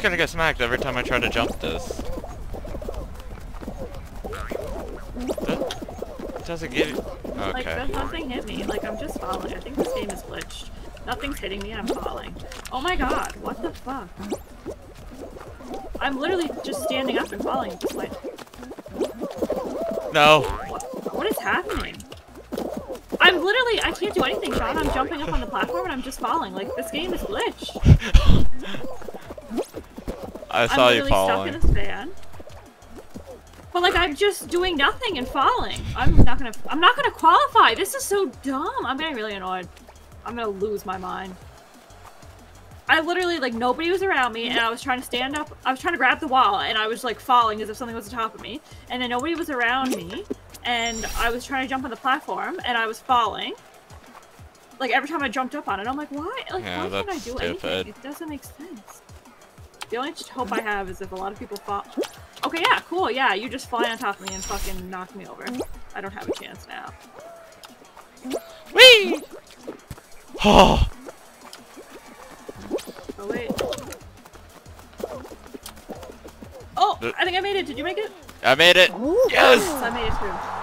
just gonna get smacked every time I try to jump this. It doesn't give you... Like, Okay. nothing hit me. Like, I'm just falling. I think this game is glitched. Nothing's hitting me I'm falling. Oh my god, what the fuck? I'm literally just standing up and falling at this point. No! What, what is happening? I'm literally, I can't do anything, Sean. I'm jumping up on the platform and I'm just falling. Like, this game is glitched. I I'm saw you literally stuck falling. in a span. But like I'm just doing nothing and falling. I'm not gonna I'm not gonna qualify. This is so dumb. I'm getting really annoyed. I'm gonna lose my mind. I literally like nobody was around me and I was trying to stand up I was trying to grab the wall and I was like falling as if something was on top of me. And then nobody was around me and I was trying to jump on the platform and I was falling. Like every time I jumped up on it, I'm like, why? Like Yeah, why can't I do stupid. anything? It doesn't make sense. The only hope I have is if a lot of people fall. Okay, yeah, cool, yeah, you just fly on top of me and fucking knock me over. I don't have a chance now. Whee! Oh! Oh wait. Oh, I think I made it. Did you make it? I made it! Yes! I made it too.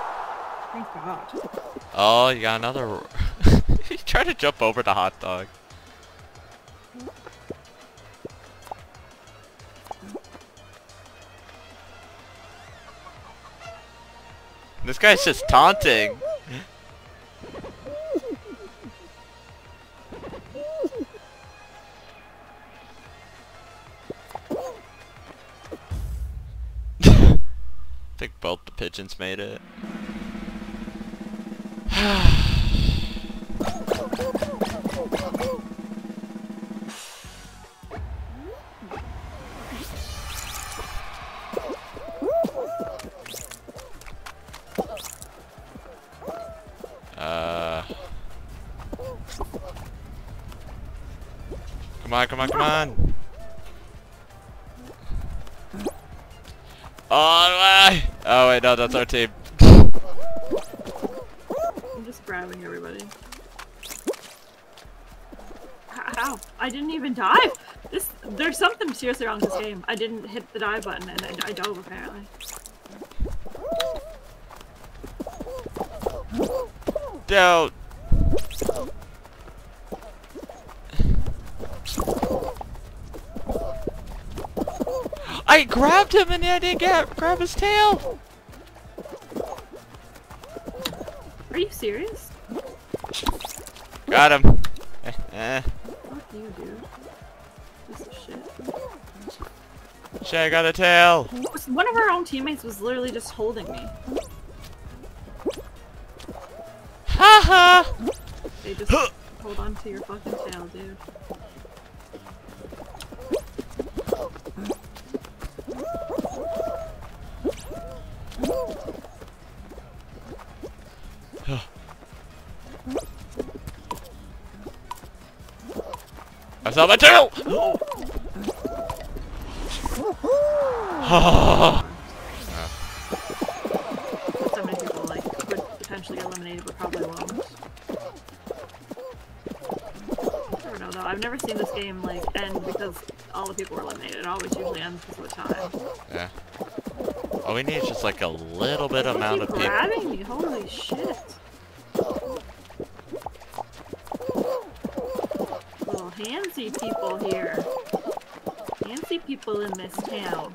Thank God. Oh, you got another... you tried to jump over the hot dog. This guy's just taunting. I think both the pigeons made it. Come on, come on, come on. Oh, wait. oh wait, no, that's our team. I'm just grabbing everybody. How? I didn't even dive. This there's something seriously wrong with this game. I didn't hit the dive button and I, I dove apparently. Don't. I grabbed him and I didn't get grab his tail. Are you serious? Got him. Eh, eh. Fuck you, dude. Piece of shit. Shit, I got a tail. One of our own teammates was literally just holding me. Ha ha. They just hold on to your fucking tail, dude. I saw my tail. So many people like could potentially get eliminated, but probably won't. I never know though. I've never seen this game like end because all the people were eliminated. It always usually ends because of the time. yeah. All we need is just like a little bit amount of people. grabbing me. Holy shit. Little handsy people here. Handsy people in this town.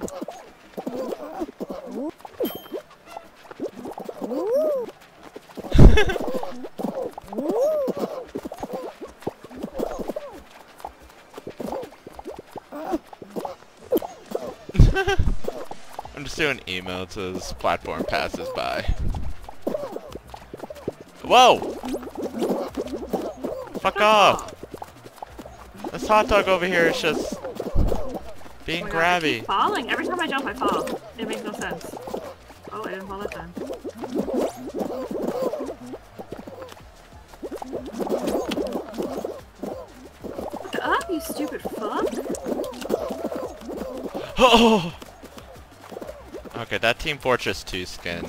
I'm just doing emotes as platform passes by. Whoa! Fuck off! This hot dog over here is just being Oh I keep grabby. falling. Every time I jump, I fall. It makes no sense. Oh, I didn't fall that time. Shut up, you stupid fuck. Oh! That Team Fortress 2 skin.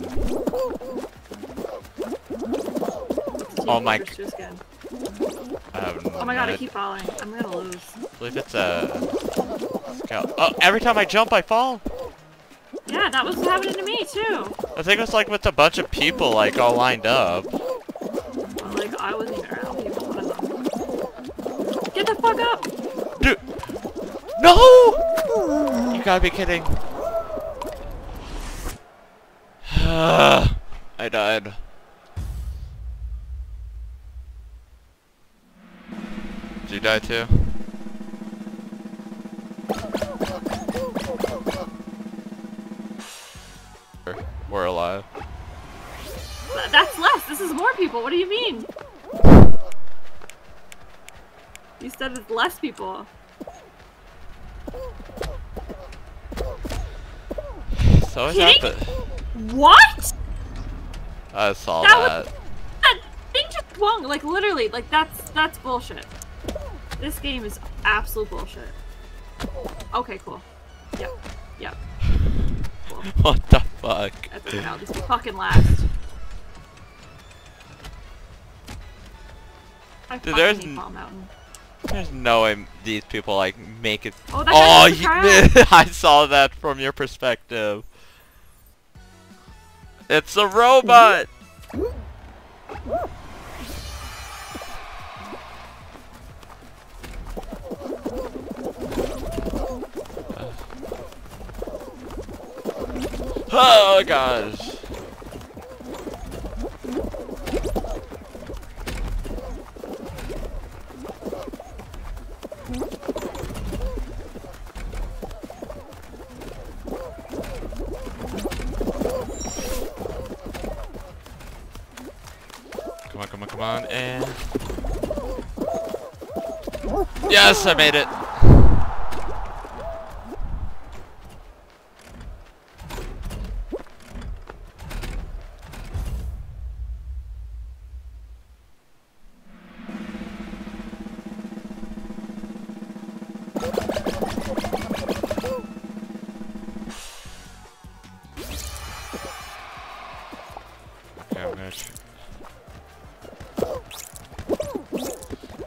Oh my Fortress 2 skin. Oh my god, I keep falling. I'm gonna lose. I believe it's a Okay. Oh, every time I jump, I fall. Yeah, that was happening to me too. I think it's like with a bunch of people like all lined up. I'm like, I wasn't even around people. Get the fuck up! Dude. No! You gotta be kidding. I died. Did you die too? We're alive. That's less. This is more people. What do you mean? You said it's less people. So is that the... What? I saw That was- that. That thing just swung. Like literally. Like that's that's bullshit. This game is absolute bullshit. Okay, cool. Yep. Yep. Cool. What the fuck? That's okay. I'll just fucking last. I Dude, there's hate n- Fall Mountain. There's no way these people like make it. Oh, that Oh, guy's in the you, I saw that from your perspective. It's a robot. Oh gosh. Yes, I made it!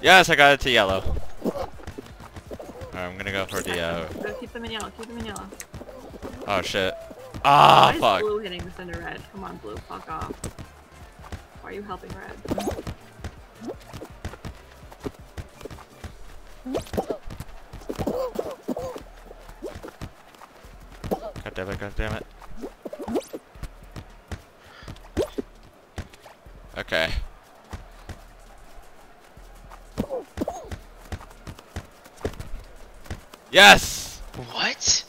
Yes, I got it to yellow. Alright, I'm gonna go for the, uh... Keep them in yellow. Keep them in yellow. Oh, shit. Ah, Why fuck. blue hitting this into red? Come on, blue. Fuck off. Why are you helping red? God damn it, god damn it. Okay. Yes! What?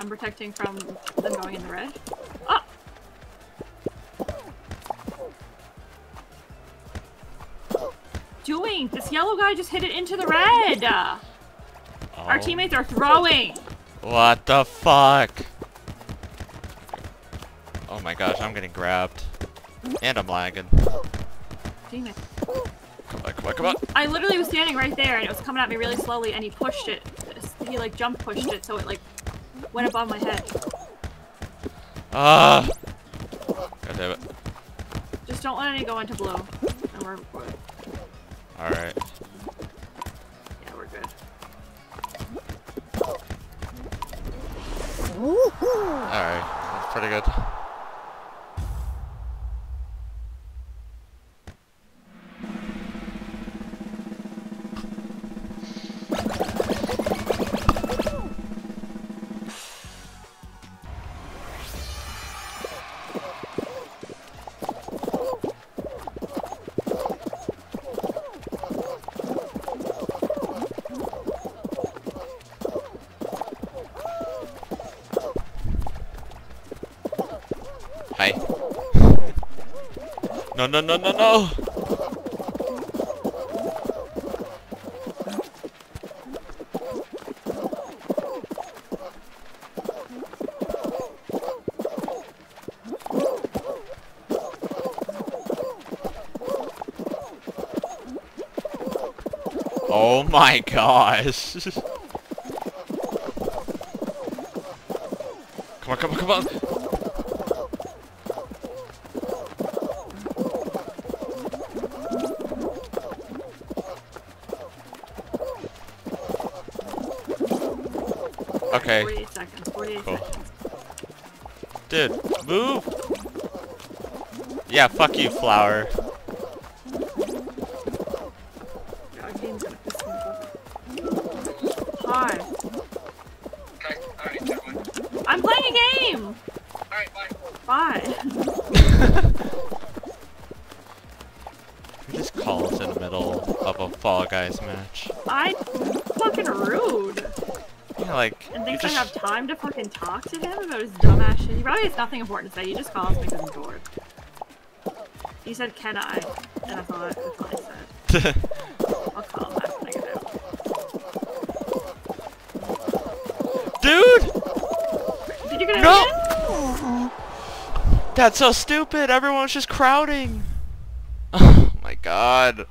I'm protecting from them going in the red. Ah! Doing? This yellow guy just hit it into the red! Our Oh. teammates are throwing! What the fuck? Oh my gosh, I'm getting grabbed. And I'm lagging. Damn it. Come on, come on, come on. I literally was standing right there and it was coming at me really slowly and he pushed it. He like jump pushed it so it like went above my head. Ah! God damn it. Just don't let any go into blue. And we're good. Alright. Yeah, we're good. Alright. That's pretty good. No, no, no, no! Oh my gosh! come on, come on, come on! Okay. 48 seconds. 48 Cool. seconds. Dude, move! Yeah, fuck you, flower. God, game's gonna piss me off. Hi. Okay, alright, never mind. I'm playing a game! Alright, bye. Bye. Just calls in the middle of a Fall Guys match? I fucking rude. Yeah, like, And you thinks I have time to fucking talk to him about his dumbass shit. He probably has nothing important to say. He just calls me because he's bored. He said, can I? And I thought, that's what I said. I'll call him back when I get out. Dude! Did you get out No! again? That's so stupid! Everyone's just crowding! Oh my god.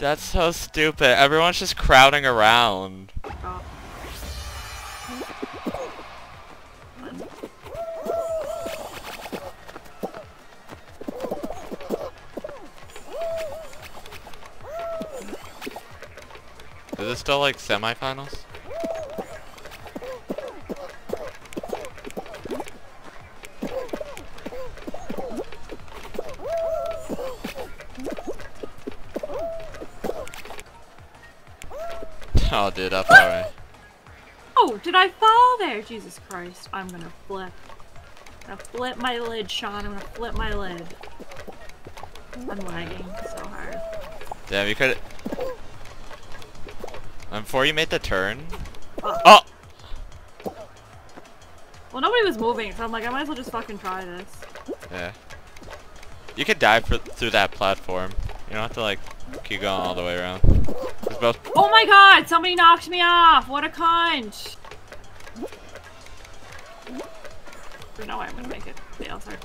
That's so stupid. Everyone's just crowding around. Is it still like semifinals? Oh, dude, up alright. Oh, did I fall there? Jesus Christ. I'm gonna flip. I'm gonna flip my lid, Sean. I'm gonna flip my lid. I'm lagging so hard. Damn, you could. And before you made the turn. Oh. Oh! Well, nobody was moving, so I'm like, I might as well just fucking try this. Yeah. You could dive through that platform. You don't have to like keep going all the way around. Oh my god, somebody knocked me off! What a! There's no I'm gonna make it. Yeah, sorry.